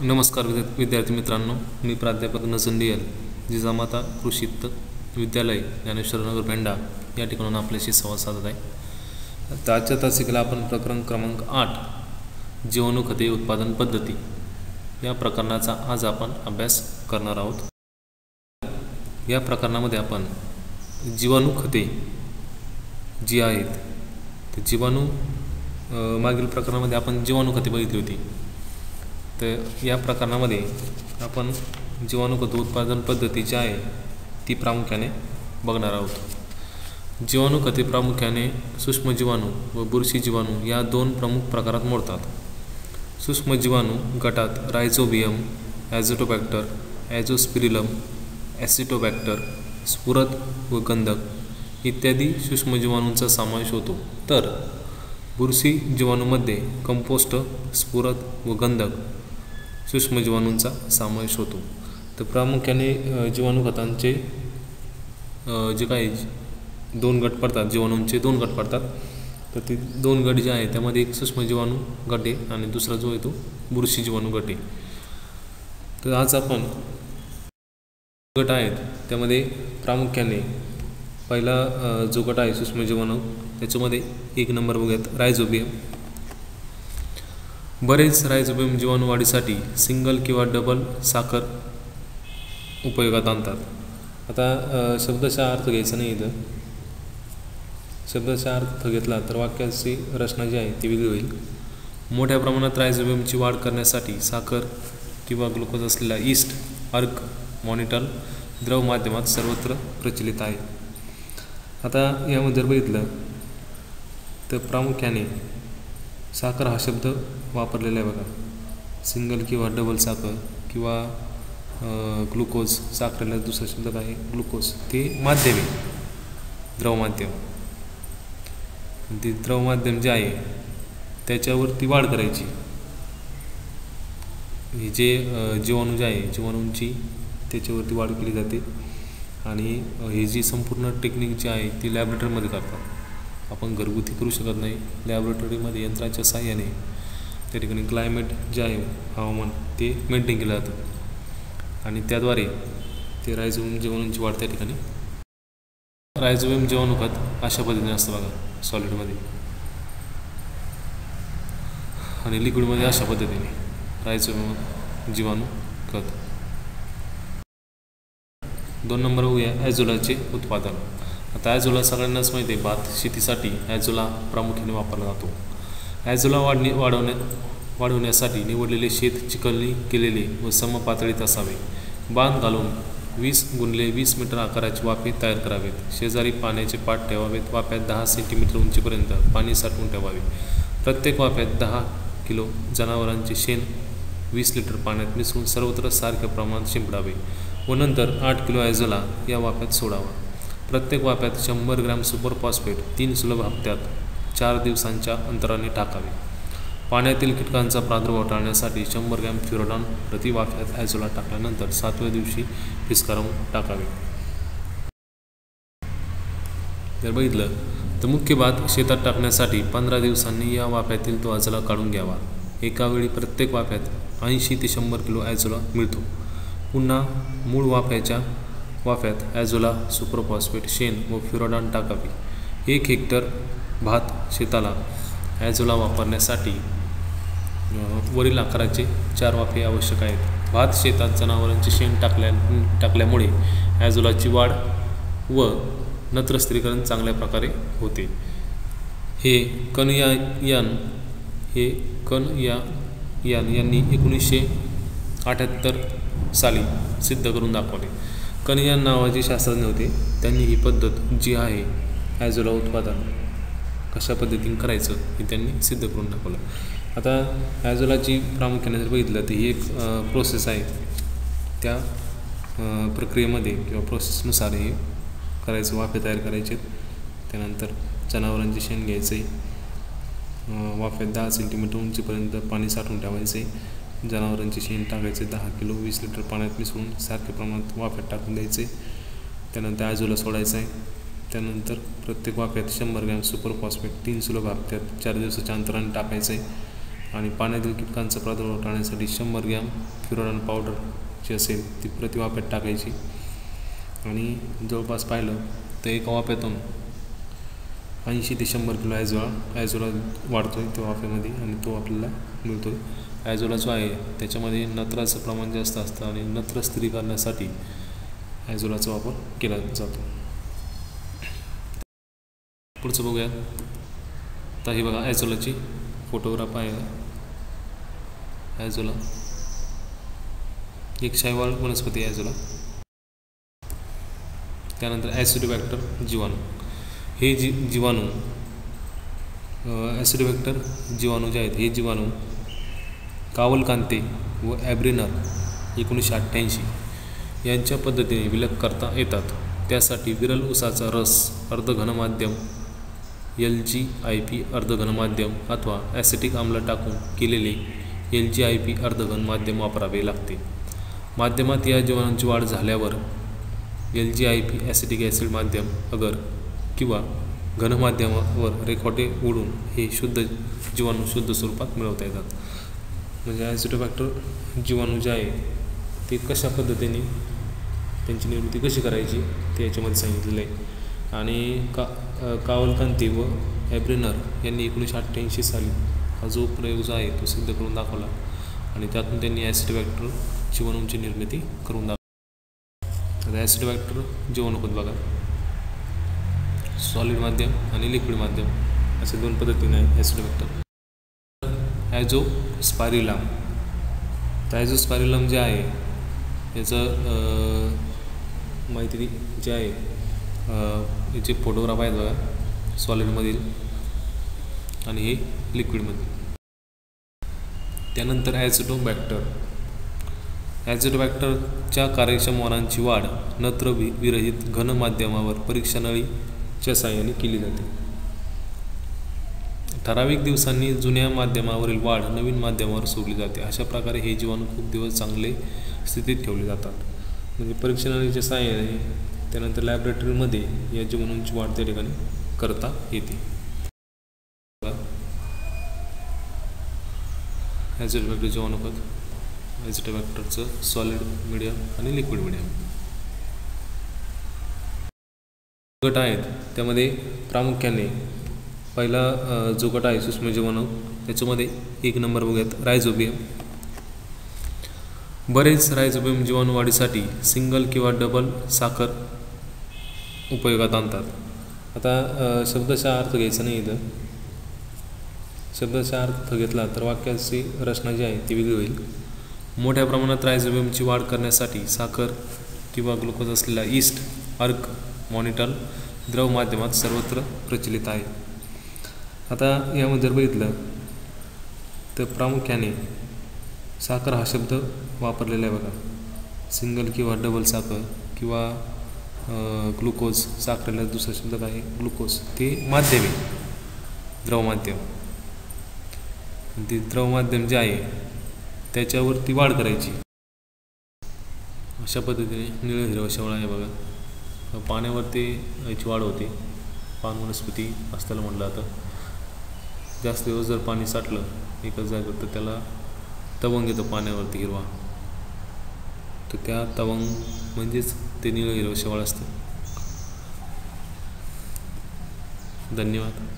नमस्कार विद्या विद्यार्थी मित्रांनो मी प्राध्यापक नसंदियल जिजामाता कृषी विद्यालय विद्यालय ज्ञानेश्वरनगर भेंडा या ठिकाणून आपल्याशी संवाद साधत आहे. तर आजच्या तासिकेला आपण प्रकरण क्रमांक आठ जीवाणू खते उत्पादन पद्धती या प्रकरणाचा आज आपण अभ्यास करणार आहोत. या प्रकरणामध्ये आपण जीवाणू खते जी आहेत ते जीवाणू मागील प्रकरणामध्ये आपण जीवाणू खते बघितली होती. तर या प्रकरणामध्ये आपण जीवाणूखत उत्पादन पद्धती जी आहे ती प्रामुख्याने बघणार आहोत. जीवाणूखते प्रामुख्याने सूक्ष्म जीवाणू व बुरशी जीवाणू या दोन प्रमुख प्रकारात मोडतात. सूक्ष्म जीवाणू गटात रायझोबियम ॲझोटोबॅक्टर ॲझोस्पिरिलम ॲसिटोबॅक्टर स्फुरत व गंधक इत्यादी सूक्ष्म जीवाणूंचा समावेश होतो. तर बुरशी जीवाणूमध्ये कंपोस्ट स्फुरत व गंधक सूक्ष्म जीवाणूंचा समावेश होतो. तर प्रामुख्याने जीवाणू खतांचे जे काही दोन गट पडतात जीवाणूंचे दोन गट पडतात तर ते दोन गट जे आहे त्यामध्ये एक सूक्ष्म जीवाणू गट आहे आणि दुसरा जो आहे तो बुरशी जीवाणू गट आहे. तर आज आपण गट आहेत त्यामध्ये प्रामुख्याने पहिला जो गट आहे सूक्ष्म जीवाणू त्याच्यामध्ये एक नंबर बघूयात रायझोबियम. बरेच रायझोबियम जीवाणू वाढीसाठी सिंगल किंवा डबल साखर उपयोगात आणतात. आता शब्दशा अर्थ घ्यायचा नाही इथं. शब्दशः अर्थ घेतला तर वाक्याची रचना जी आहे ती वेगळी होईल. मोठ्या प्रमाणात रायझोबियमची वाढ करण्यासाठी साखर किंवा ग्लुकोज असलेला ईस्ट अर्क मॉनिटर द्रव माध्यमात सर्वत्र प्रचलित आहे. आता यामध्ये बघितलं तर प्रामुख्याने साखर हा शब्द वापरलेला आहे बघा. सिंगल किंवा डबल साखर किंवा ग्लुकोज साखरेला दुसरा शब्द काय आहे? ग्लुकोज ते माध्यम. आहे द्रव माध्यम ते द्रवमाध्यम जे आहे त्याच्यावरती वाढ करायची. हे जे जीवाणू जे आहे जीवाणूंची त्याच्यावरती वाढ केली जाते. आणि हे ही जी संपूर्ण टेक्निक जी आहे ती लॅबोरेटरीमध्ये करतात. आपण घरगुती करू शकत नाही. लॅबोरेटरीमध्ये यंत्राच्या साह्याने त्या ठिकाणी क्लायमेट जे आहे हवामान ते मेंटेन केलं जातं. आणि त्याद्वारे ते रायझोम जेवणांची वाढ त्या ठिकाणी रायझोम जीवाणू खत अशा पद्धतीने असतं बघा सॉलिडमध्ये आणि लिक्विडमध्ये अशा पद्धतीने रायझोम जीवाणू खत दोन नंबर होऊया ॲझोलाचे उत्पादन. आता ॲझोला सगळ्यांनाच माहिती आहे भात शेतीसाठी ॲझोला प्रामुख्याने वापरला जातो. ॲझोला वाढणे वाढवण्या वाढवण्यासाठी निवडलेले शेत चिकलणी केलेले व समपातळीत असावे. बांध घालून वीस गुणले वीस मीटर आकाराचे वाफे तयार करावेत. शेजारी पाण्याचे पाठ ठेवावेत. वाफ्यात दहा सेंटीमीटर उंचीपर्यंत पाणी साठवून ठेवावे. प्रत्येक वाफ्यात दहा किलो जनावरांचे शेण वीस लिटर पाण्यात मिसळून सर्वत्र सारख्या प्रमाणात शिंपडावे व नंतर आठ किलो ॲझोला या वाफ्यात सोडावा. प्रत्येक वाफ्यात शंभर ग्रॅम सुपर फॉस्फेट तीन सुलभ हप्त्यात चार दिवसांच्या अंतराने टाकावे. पाण्यातील कीटकांचा प्रादुर्भाव टाळण्यासाठी शंभर ग्रॅम फ्युरोडॉन प्रति वाफ्यात ॲझोला टाकल्यानंतर सातव्या दिवशी फिस्कारून टाकावे. जर बघितलं तर मुख्य भात शेतात टाकण्यासाठी पंधरा दिवसांनी या वाफ्यातील तो ॲझोला काढून घ्यावा. एकावेळी प्रत्येक वाफ्यात ऐंशी ते शंभर किलो ॲझोला मिळतो. पुन्हा मूळ वाफ्याच्या वाफ्यात ॲझोला सुपरफॉस्फेट शेण व फ्युरोडॉन टाकावे. एक हेक्टर भात शेताला ॲझोला वापरण्यासाठी वरील आकाराचे चार वाफे आवश्यक आहेत. भात शेतात जनावरांचे शेण टाकल्या टाकल्यामुळे ॲझोलाची वाढ व नत्रस्त्रीकरण चांगल्या प्रकारे होते. हे कनयान हे कन या यान यांनी एकोणीसशे अठ्याहत्तर साली सिद्ध करून दाखवले. कनयान नावाचे शास्त्रज्ञ होते. त्यांनी ही पद्धत जी आहे ॲझोला उत्पादन कशा पद्धतीने करायचं हे त्यांनी सिद्ध करून दाखवलं. आता ॲझोलाची प्रामुख्याने जर बघितलं तर ही एक प्रोसेस आहे. त्या प्रक्रियेमध्ये किंवा प्रोसेसनुसार हे करायचं वाफे तयार करायचे. त्यानंतर जनावरांचे शेण घ्यायचे. वाफ्यात दहा सेंटीमीटर उंचीपर्यंत पाणी साठवून ठेवायचे. जनावरांचे शेण टाकायचे दहा किलो वीस लिटर पाण्यात मिसळून सारख्या प्रमाणात वाफ्यात टाकून द्यायचे. त्यानंतर आजूला सोडायचं आहे त्यानंतर प्रत्येक वाफ्यात शंभर ग्रॅम सुपर फॉस्फेट तीन सुलभ हप्त्यात चार दिवसाच्या अंतराने टाकायचं आहे आणि पाण्यातील कीटकांचा प्रादुर्भाव टाळण्यासाठी शंभर ग्रॅम फिरोरॉन पावडर जी असेल ती प्रति वाफ्यात टाकायची. आणि जवळपास पाहिलं तर एका वाफ्यातून ऐंशी ते शंभर किलो ॲझोला ॲजोला वाढतो आहे त्या वाफ्यामध्ये आणि तो आपल्याला मिळतो आहे ॲझोला जो आहे त्याच्यामध्ये नत्राचं प्रमाण जास्त असतं आणि नत्र स्थिरीकरणासाठी ॲझोलाचा वापर केला जातो. पुढचं बघूया. तर हे बघा ॲझोलाची फोटोग्राफ आहे. ॲझोला. एक शायवाळ वनस्पती आहे ॲझोला. त्यानंतर ॲसिडोबॅक्टर जीवाणू. हे जी जीवाणू ॲसिडोबॅक्टर जीवाणू जे आहेत हे जीवाणू कावलकांते व ॲब्रिनर एकोणीसशे अठ्ठ्याऐंशी यांच्या पद्धतीने विलग करता येतात. त्यासाठी विरल उसाचा रस अर्धघनमाध्यम एल जी आय पी अर्धघनमाध्यम अथवा ॲसिटिक आम्ल टाकून केलेले एल जी आय पी अर्धघन माध्यम वापरावे लागते. माध्यमात या जीवाणूंची वाढ झाल्यावर L G I P acetic acid माध्यम अगर किंवा घनमाध्यमावर रेकॉर्डे उडून हे शुद्ध जीवाणू शुद्ध स्वरूपात मिळवता येतात. म्हणजे ॲसिडोबॅक्टर जीवाणू जे आहे ते कशा पद्धतीने त्यांची निर्मिती कशी करायची ते याच्यामध्ये सांगितलेलं आहे. आणि का कावलकांती व ॲब्रेनर यांनी एकोणीसशे अठ्ठ्याऐंशी साली हा जो प्रयोग जो आहे तो सिद्ध करून दाखवला. आणि त्यातून त्यांनी ॲसिडोबॅक्टर जीवाणूंची निर्मिती करून दाखवली. आता ॲसिडोबॅक्टर जीवाणू होत बघा. सॉलिड माध्यम आणि लिक्विड माध्यम असे दोन पद्धतीने आहे ॲसिडोबॅक्टर ॲझो स्पायरिलम तर ॲझो स्पायरिलम जे आहे याचं माहिती जे आहे याचे फोटोग्राफ आहेत बघा सॉलिडमधील आणि हे लिक्विडमध्ये त्यानंतर ॲझोटोबॅक्टर ॲझोटोबॅक्टरच्या कार्यक्षम वनांची वाढ नत्र वि विरहित घन माध्यमावर परीक्षानळीच्या साहाय्याने केली जाते. ठराविक दिवसांनी जुन्या माध्यमावरील वाढ नवीन माध्यमावर सोडली जाते. अशा प्रकारे हे जीवाणू खूप दिवस चांगले स्थितीत ठेवले जातात. म्हणजे परीक्षणाच्या सहाय्याने त्यानंतर लॅबोरेटरीमध्ये या जीवाणूंची वाढ त्या ठिकाणी करता येते. ॲझोटोबॅक्टर जीवाणू खत ॲझोटोबॅक्टरचं सॉलिड मिडियम आणि लिक्विड मिडियम गट आहेत त्यामध्ये प्रामुख्याने पहिला जो गट आहे म्हणजे सूक्ष्म जीवाणू त्याच्यामध्ये एक नंबर बघूयात रायझोबियम. बरेच रायझोबियम जीवाणू वाढीसाठी सिंगल किंवा डबल साखर उपयोगात आणतात. आता शब्दशः अर्थ घ्यायचा नाही इथं. शब्दशः अर्थ घेतला तर वाक्याची रचना जी आहे ती वेगळी होईल. मोठ्या प्रमाणात रायझोबियमची वाढ करण्यासाठी साखर किंवा ग्लुकोज असलेला ईस्ट अर्क मॉनिटर द्रव माध्यमात सर्वत्र प्रचलित आहे. आता यामध्ये जर बघितलं तर प्रामुख्याने साखर हा शब्द वापरलेला आहे बघा. सिंगल किंवा डबल साखर किंवा ग्लुकोज साखरेला दुसरा शब्द काय आहे? ग्लुकोज ते माध्यम. आहे द्रवमाध्यम ते द्रवमाध्यम जे आहे त्याच्यावरती वाढ करायची. अशा पद्धतीने निळ हिरवा शेवळा आहे बघा. पाण्यावरती याची वाढ होते. पान वनस्पती असताना म्हटलं आता जास्त दिवस जर पाणी साठलं एकच जागेवर तर त्याला तवंग येतो पाण्यावरती हिरवा. तर त्या तवंग म्हणजेच ते निळं हिरवं शेवाळ असतं. धन्यवाद.